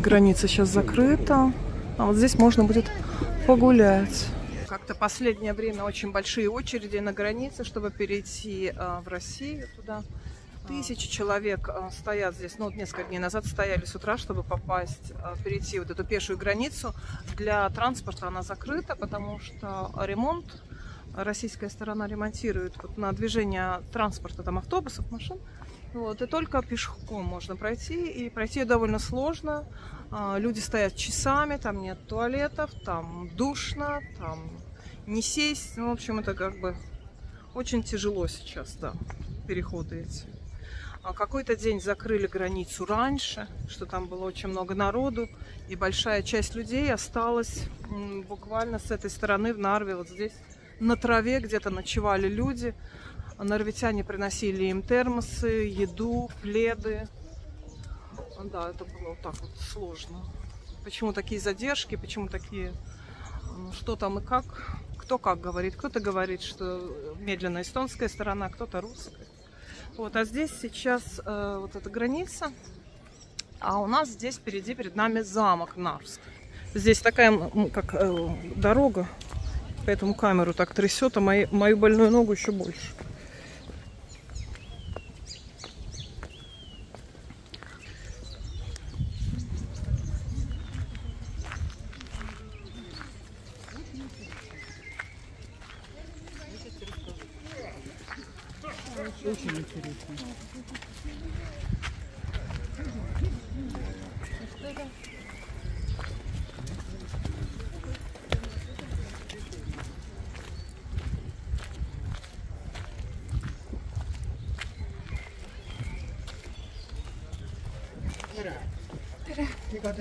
Граница сейчас закрыта. А вот здесь можно будет погулять. Как-то последнее время очень большие очереди на границе, чтобы перейти э, в Россию туда. Тысячи человек э, стоят здесь, ну вот несколько дней назад стояли с утра, чтобы попасть, э, перейти вот эту пешую границу. Для транспорта она закрыта, потому что ремонт, российская сторона ремонтирует вот на движение транспорта, там автобусов, машин, вот, и только пешком можно пройти, и пройти довольно сложно. А, люди стоят часами, там нет туалетов, там душно, там не сесть. Ну, в общем, это как бы очень тяжело сейчас, да, переходы эти. А какой-то день закрыли границу раньше, что там было очень много народу, и большая часть людей осталась буквально с этой стороны в Нарве, вот здесь на траве где-то ночевали люди. Норвитяне приносили им термосы, еду, пледы. Да, это было вот так вот сложно. Почему такие задержки, почему такие... Что там и как? Кто как говорит? Кто-то говорит, что медленно эстонская сторона, кто-то русская. Вот, а здесь сейчас э, вот эта граница, а у нас здесь впереди перед нами замок Нарвск. Здесь такая, как э, дорога, поэтому камеру так трясет, а мои, мою больную ногу еще больше.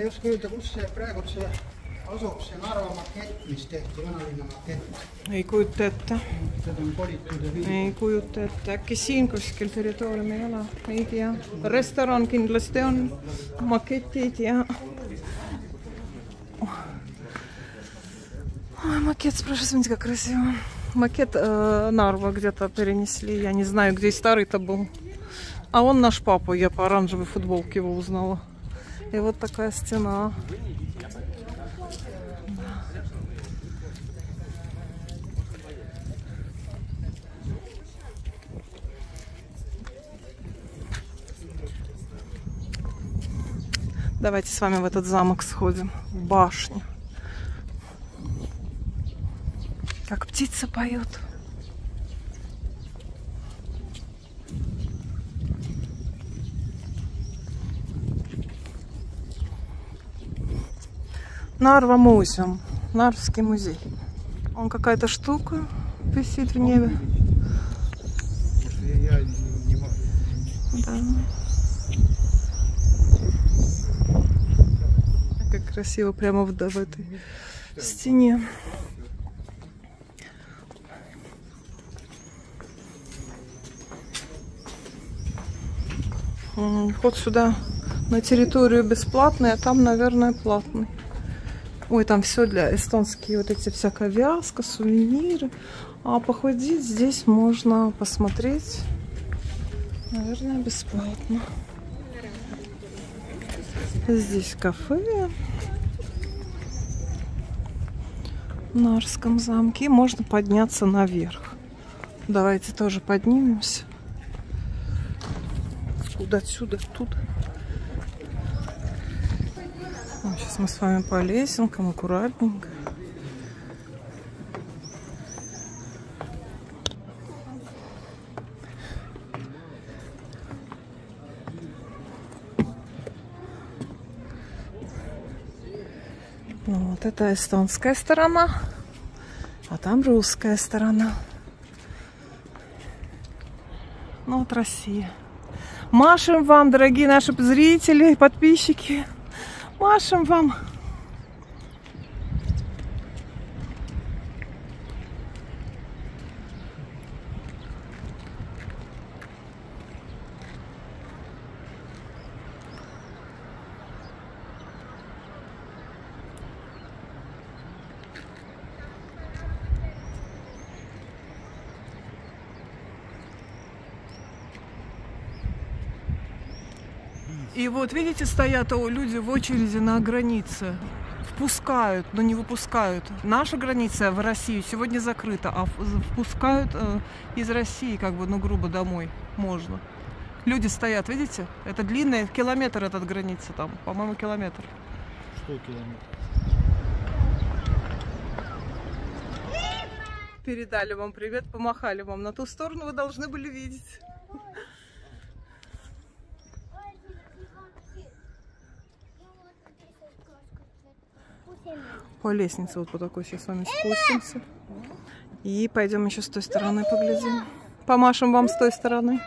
Ei oska öelda, kus see praegu see asub see Narva makett, mis tehti, vanalinna makett. ei kujuta ette. seda on kolitud ja viidud. ei kujuta ette, äkki siin kuskil territoorium ei ole, ei tea. restoran kindlasti on, maketid ja. Ой, макет, спрашиваю, смотрите, как красиво. Макет э, Нарва где-то перенесли. Я не знаю, где старый-то был. А он наш папа, я по оранжевой футболке его узнала. И вот такая стена. Давайте с вами в этот замок сходим, в башню. Как птица поет. Нарва музеум. Нарвский музей. Он какая-то штука висит в небе. Да. Как красиво прямо в, в этой стене. Вход сюда на территорию бесплатный, а там, наверное, платный. Ой, там все для эстонские вот эти всякая вязка, сувениры. А походить здесь можно посмотреть, наверное, бесплатно. Здесь кафе в Нарском замке. И можно подняться наверх. Давайте тоже поднимемся. Откуда отсюда, тут. Мы с вами по лесенкам, аккуратненько. Ну, вот это эстонская сторона, а там русская сторона. Ну вот Россия. Машем вам, дорогие наши зрители, подписчики. Машем вам. И вот, видите, стоят люди в очереди на границе. Впускают, но не выпускают. Наша граница в Россию сегодня закрыта, а впускают э, из России, как бы, ну, грубо, домой можно. Люди стоят, видите? Это длинный километр этот граница там, по-моему, километр. Что километр? Передали вам привет, помахали вам. На ту сторону вы должны были видеть. По лестнице вот по такой сейчас с вами спустимся. И пойдем еще с той стороны поглядим. Помашем вам с той стороны.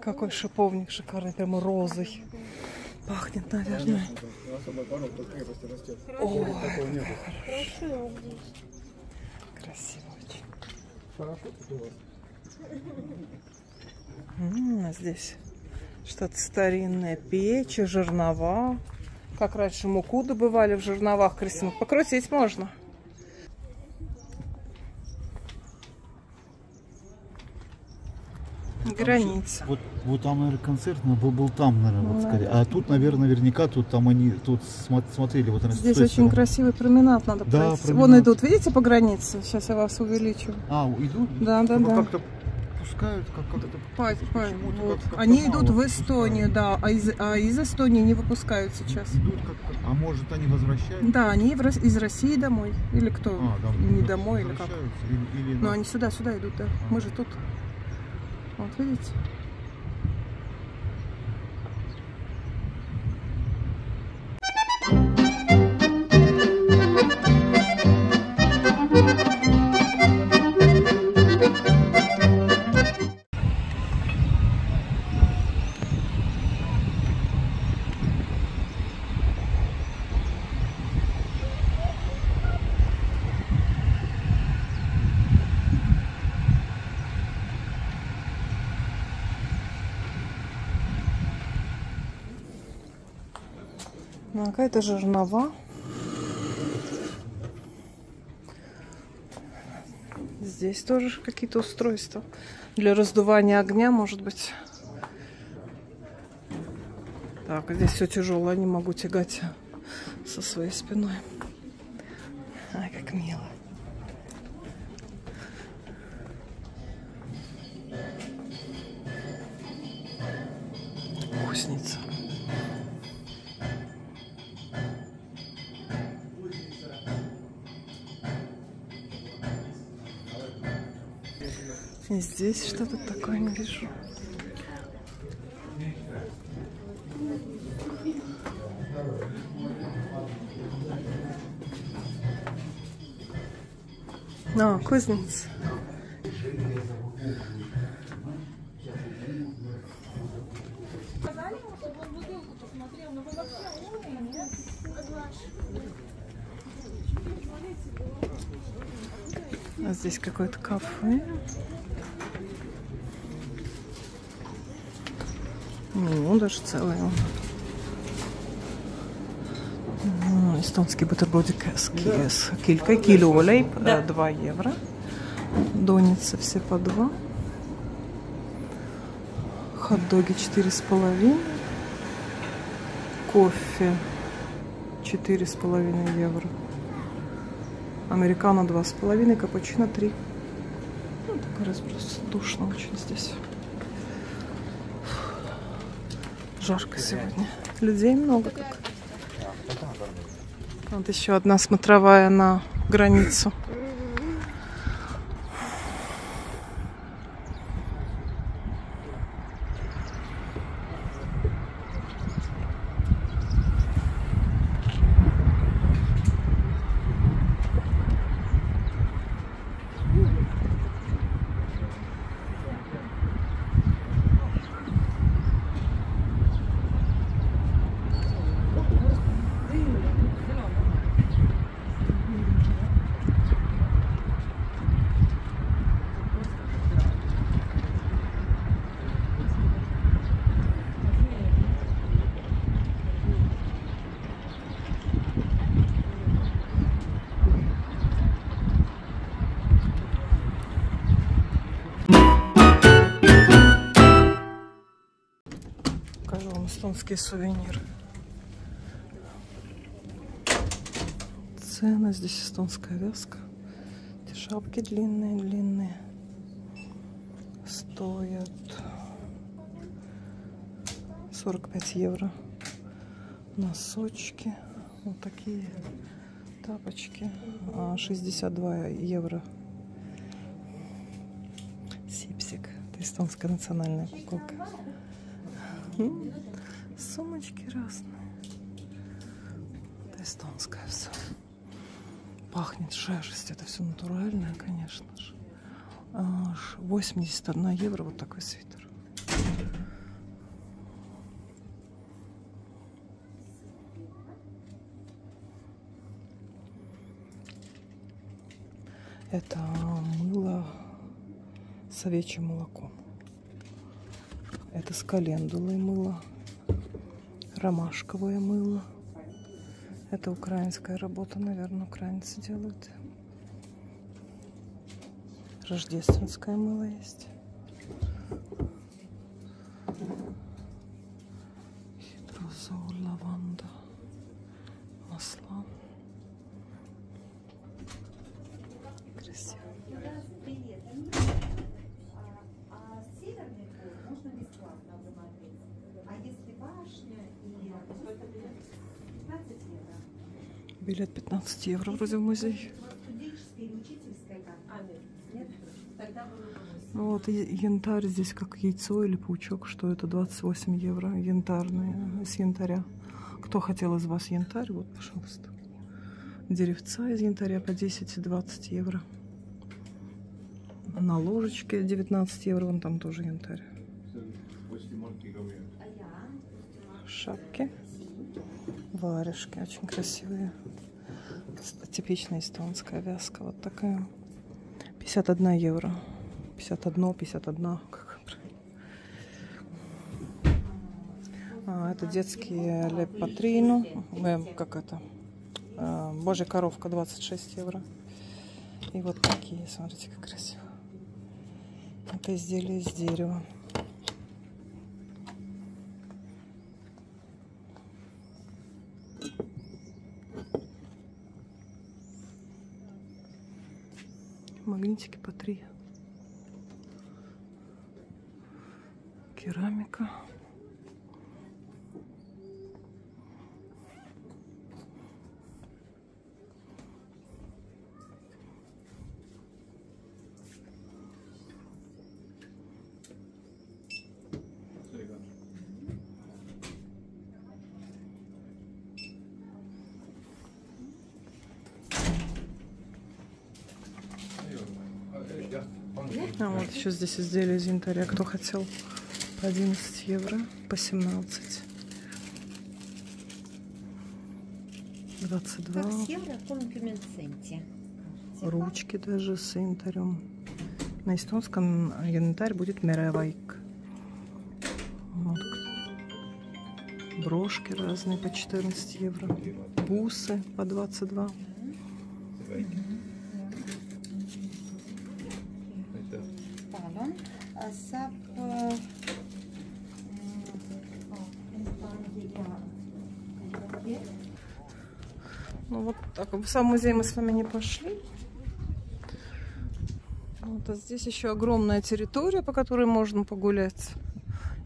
Какой шиповник шикарный, прямо розой. Пахнет, наверное. О, красиво очень. А здесь что-то старинное, печи, жернова. Как раньше муку добывали в жерновах, Кристина. Покрутить можно. Граница. Вот, вот там, наверное, концерт но был, был там, наверное, вот Ну, скорее. А тут, наверное, наверняка тут там они тут смо- смотрели, вот с Здесь очень стороны. красивый променад надо Да, пройти. променад. Вон идут, видите, по границе? Сейчас я вас увеличу. А, идут? Да, да, Ну, да. Как-то пускают, как как-то. По- по- Почему-то вот. как-то Они идут в выпускают. Эстонию, да, а из, а из Эстонии не выпускают сейчас. Идут как А может они возвращаются? Да, они в из России домой. Или кто? А, да, не домой, или как? Или, или Но на- они сюда, сюда идут, да. Мы же тут. Вот видите? Ну, какая-то жернова. Здесь тоже какие-то устройства для раздувания огня, может быть. Так, здесь все тяжелое, не могу тягать со своей спиной. Ай, как мило. И здесь что-то такое не вижу. А, кузница. А здесь какое-то кафе. Ну, даже целое. он. М, Эстонский бутербродик с, ки- с килькой. Килюлей, 2 евро. Доницы все по 2. Хот-доги 4,5. Кофе 4,5 евро. Американо 2,5, капучино 3. Ну, такой разброс. Душно очень здесь. Жарко сегодня. Людей много как. Вот еще одна смотровая на границу. Эстонские сувениры. Цены. Здесь эстонская вязка. Эти шапки длинные-длинные. Стоят 45 евро. Носочки. Вот такие тапочки. 62 а, евро. Сипсик. Это эстонская национальная куколка. Сумочки разные. Это эстонская все. Пахнет шерсть. Это все натуральное, конечно же. 81 евро вот такой свитер. Это мыло с овечьим молоком. Это с календулой мыло. Ромашковое мыло. Это украинская работа, наверное, украинцы делают. Рождественское мыло есть. Хитрозол, лаванда, масла. Красиво. А северный пол можно бесплатно посмотреть. А если башня и 15 евро. Билет 15 евро вроде в музей. Ну вот янтарь здесь как яйцо или паучок, что это 28 евро янтарные из янтаря. Кто хотел из вас янтарь, вот, пожалуйста. Деревца из янтаря по 10 и 20 евро. На ложечке 19 евро, вон там тоже янтарь. Шапки. Варежки очень красивые. Типичная эстонская вязка. Вот такая. 51 евро. 51, 51. Как? А, это детские лепатрину. Э, как это? А, Божья коровка 26 евро. И вот такие, смотрите, как красиво. Это изделие из дерева. Магнитики по три. Керамика. А вот еще здесь изделия из янтаря. Кто хотел по 11 евро, по 17. 22. Как с евро в конкюменценте. Ручки даже с янтарем. На эстонском янтарь будет меревайк. Вот. Брошки разные по 14 евро. Бусы по 22. Palun. Saab äh, Ну вот так. В сам музей мы с вами не пошли. Вот, а здесь еще огромная территория, по которой можно погулять.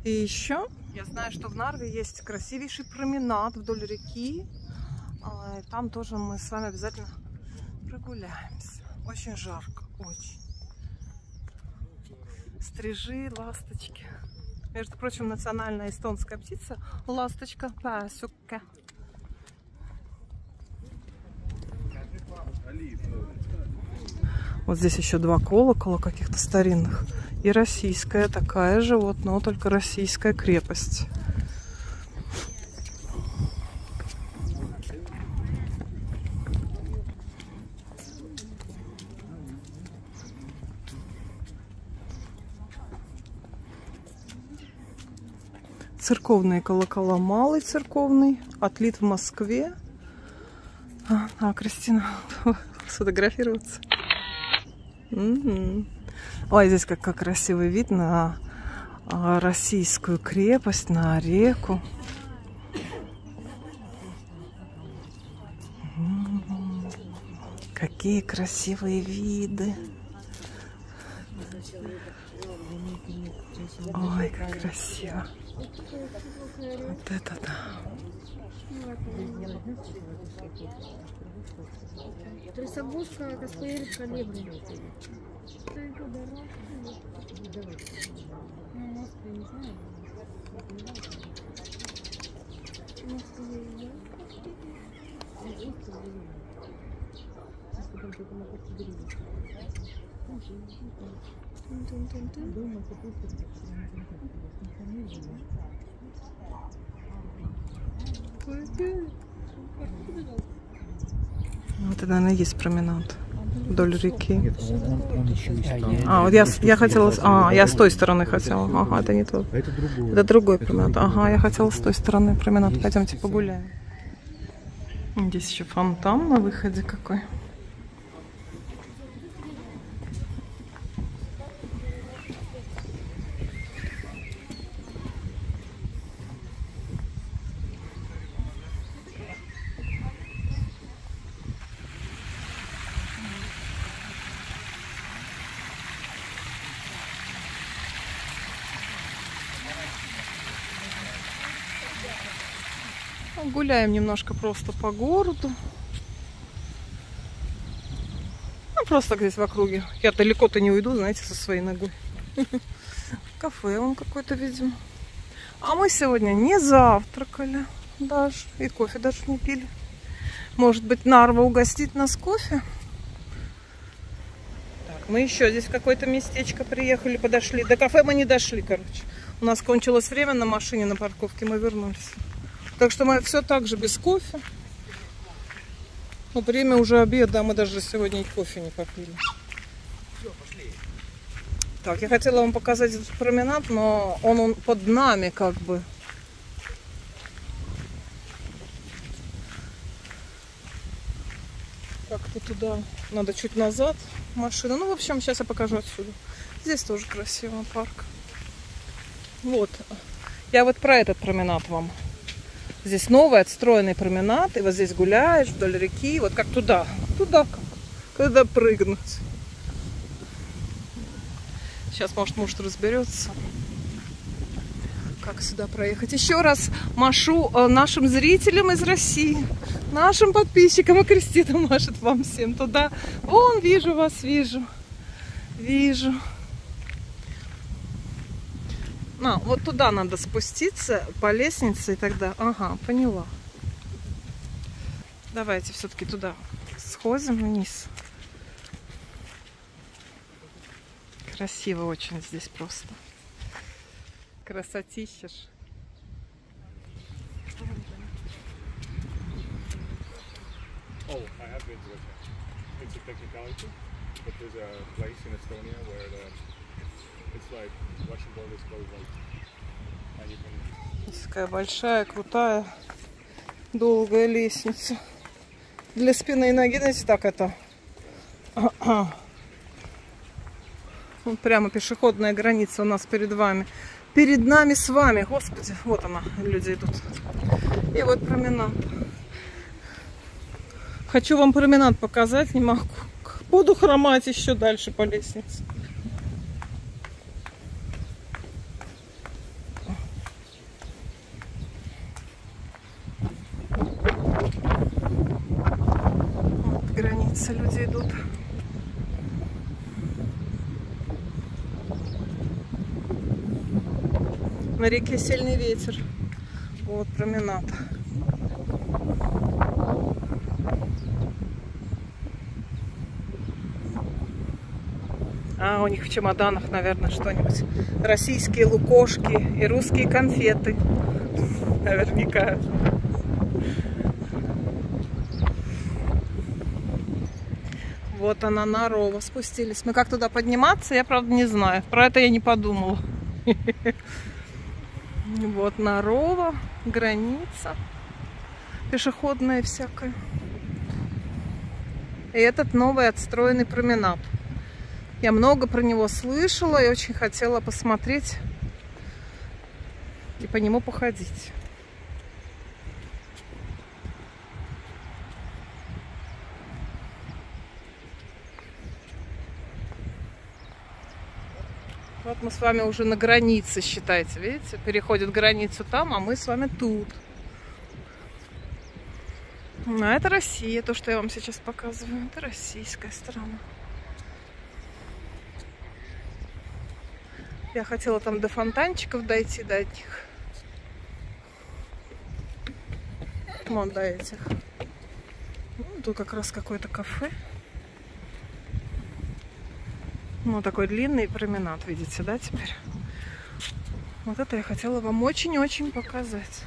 И еще, я знаю, что в Нарве есть красивейший променад вдоль реки. А, Там тоже мы с вами обязательно прогуляемся. Очень жарко, очень. Стрижи, ласточки. Между прочим, национальная эстонская птица – ласточка пасюка. Вот здесь еще два колокола каких-то старинных. И российская такая же, вот, но только российская крепость. Церковные колокола. Малый церковный. Отлит в Москве. А, Кристина, сфотографироваться. Ой, здесь как, как красивый вид на а, российскую крепость, на реку. Какие красивые виды. Ой, как красиво. Вот это да. Трясогузка, каскуэль, колибри. Вот это, наверное, есть променад вдоль реки. Нет, он, он, он еще есть там. А, вот я, я хотела... с- А, я с той стороны хотела. Ага, это не тот. А это другое. Это другой променад. другой. Ага, я хотела с той стороны променад. Пойдемте погуляем. Здесь еще фонтан на выходе какой. Ну, Гуляем немножко просто по городу. Ну, просто здесь в округе. Я далеко-то не уйду, знаете, со своей ногой. Кафе он какой-то, видимо. А мы сегодня не завтракали даже. И кофе даже не пили. Может быть, Нарва угостит нас кофе? Так, мы еще здесь в какое-то местечко приехали, подошли. До кафе мы не дошли, короче. У нас кончилось время на машине на парковке, мы вернулись. Так что мы все так же без кофе. Ну, время уже обеда, а мы даже сегодня и кофе не попили. Так, я хотела вам показать этот променад, но он, он под нами как бы. Как-то туда надо чуть назад машина. Ну, в общем, сейчас я покажу отсюда. Здесь тоже красивый парк. Вот. Я вот про этот променад вам. Здесь новый отстроенный променад, и вот здесь гуляешь вдоль реки, вот как туда, туда как, когда прыгнуть. Сейчас, может, муж разберется, как сюда проехать. Еще раз машу э, нашим зрителям из России, нашим подписчикам, и Кристина машет вам всем туда. Вон, вижу вас, вижу, вижу. А, вот туда надо спуститься по лестнице и тогда... Ага, поняла. Давайте все-таки туда сходим вниз. Красиво очень здесь просто. Красотища ж. Oh, I have been to it. It's a technicality, but there's a place in Estonia where the, такая большая, крутая, долгая лестница. Для спины и ноги, знаете, так это... Вот прямо пешеходная граница у нас перед вами. Перед нами с вами, господи. Вот она, люди идут. И вот променад. Хочу вам променад показать, не могу. Буду хромать еще дальше по лестнице. Вот граница, люди идут. На реке сильный ветер. Вот променад. А, у них в чемоданах, наверное, что-нибудь. Российские лукошки и русские конфеты. Наверняка. Вот она, Нарова. Спустились. Мы как туда подниматься, я, правда, не знаю. Про это я не подумала. Вот Нарова, граница пешеходная всякая. И этот новый отстроенный променад. Я много про него слышала и очень хотела посмотреть и по нему походить. Мы с вами уже на границе, считайте, видите? Переходит границу там, а мы с вами тут. А это Россия, то, что я вам сейчас показываю. Это российская страна. Я хотела там до фонтанчиков дойти, до этих. Вон до этих. Ну, тут как раз какое-то кафе. Ну, такой длинный променад, видите, да, теперь? Вот это я хотела вам очень-очень показать.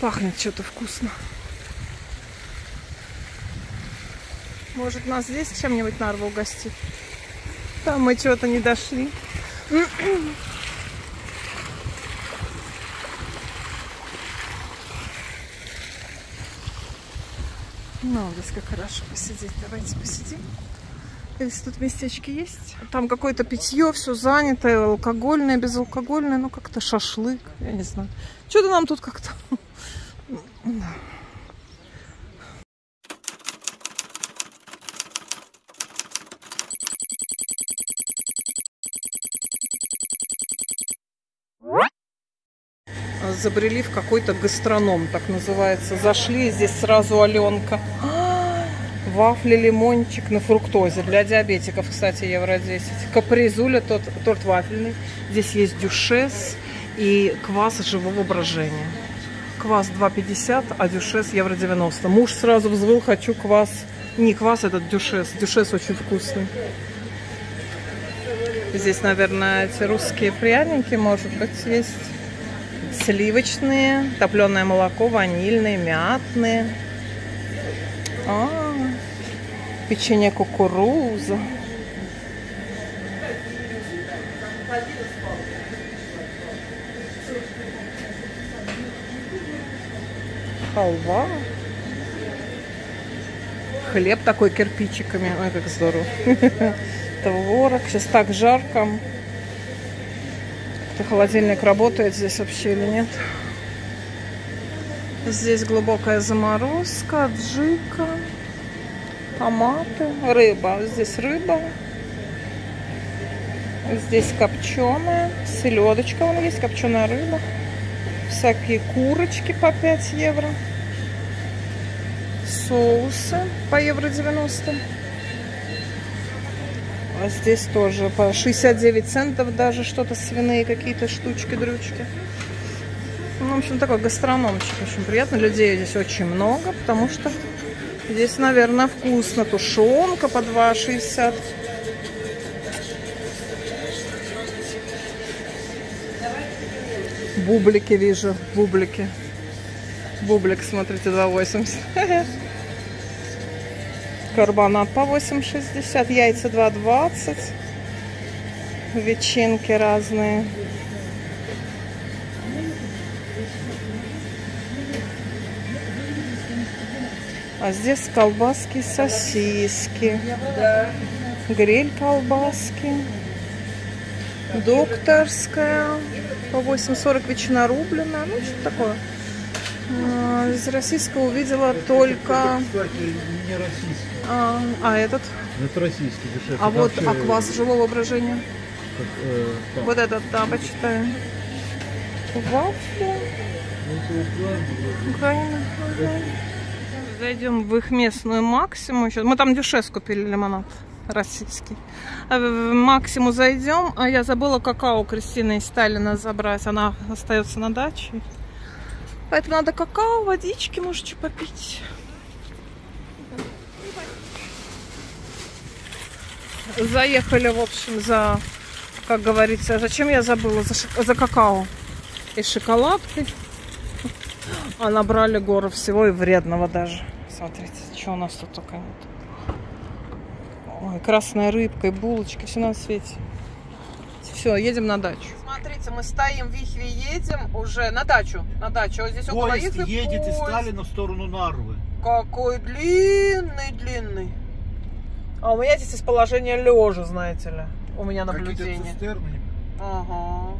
Пахнет что-то вкусно. Может, нас здесь чем-нибудь Нарва угостит? Там мы чего-то не дошли. Ну, здесь как хорошо посидеть. Давайте посидим. Если тут местечки есть. Там какое-то питье, все занято, алкогольное, безалкогольное, ну как-то шашлык, я не знаю. Что-то нам тут как-то... забрели в какой-то гастроном, так называется. Зашли, здесь сразу Аленка. А, Вафли, лимончик на фруктозе. Для диабетиков, кстати, евро 10. Капризуля, тот, торт вафельный. Здесь есть дюшес и квас живого брожения. Квас 2,50, а дюшес евро 90. Муж сразу взвыл, хочу квас. Не квас, этот дюшес. Дюшес очень вкусный. Здесь, наверное, эти русские пряники, может быть, есть сливочные, топленое молоко, ванильные, мятные. А, печенье кукуруза. Халва. Хлеб такой кирпичиками. Ой, как здорово. Творог. Сейчас так жарко. Это холодильник работает здесь вообще или нет? Здесь глубокая заморозка, джика, томаты, рыба. Здесь рыба. Здесь копченая, селедочка вон есть, копченая рыба. Всякие курочки по 5 евро. Соусы по евро 90. А здесь тоже по 69 центов даже что-то свиные какие-то штучки-дрючки. Ну, в общем, такой гастрономчик. Очень приятно. Людей здесь очень много, потому что здесь, наверное, вкусно. Тушенка по 2,60. Бублики вижу, бублики. Бублик, смотрите, 2,80. Карбонат по 8,60. Яйца 2,20. Ветчинки разные. А здесь колбаски, сосиски. Гриль колбаски. Докторская. По 8,40 ветчина рубленая. Ну, что такое. А, Из российского увидела только... Не российский. А, а этот? Это российский дешевле. А вот Вообще, аквас живого брожения. как, э, так, Вот этот, да, почитаю. Вафли. Украина. ага. Зайдем в их местную максимум. Мы там дешес купили лимонад российский. А в- в максимум зайдем. А я забыла какао Кристины из Сталина забрать. Она остается на даче. Поэтому надо какао, водички, может, что попить. Заехали, в общем, за, как говорится, зачем я забыла, за, шок- за какао и шоколадкой. А набрали гору всего и вредного даже. Смотрите, что у нас тут только нет. Ой, красная рыбка и булочки, все на свете. Все, едем на дачу. Смотрите, мы стоим в Вихве, едем уже на дачу. На дачу. Вот здесь около Вихвы едет из поезд. Сталина в сторону Нарвы. Какой длинный, длинный. А у меня здесь из положения лежа, знаете ли. У меня наблюдение. цистерны. Ага.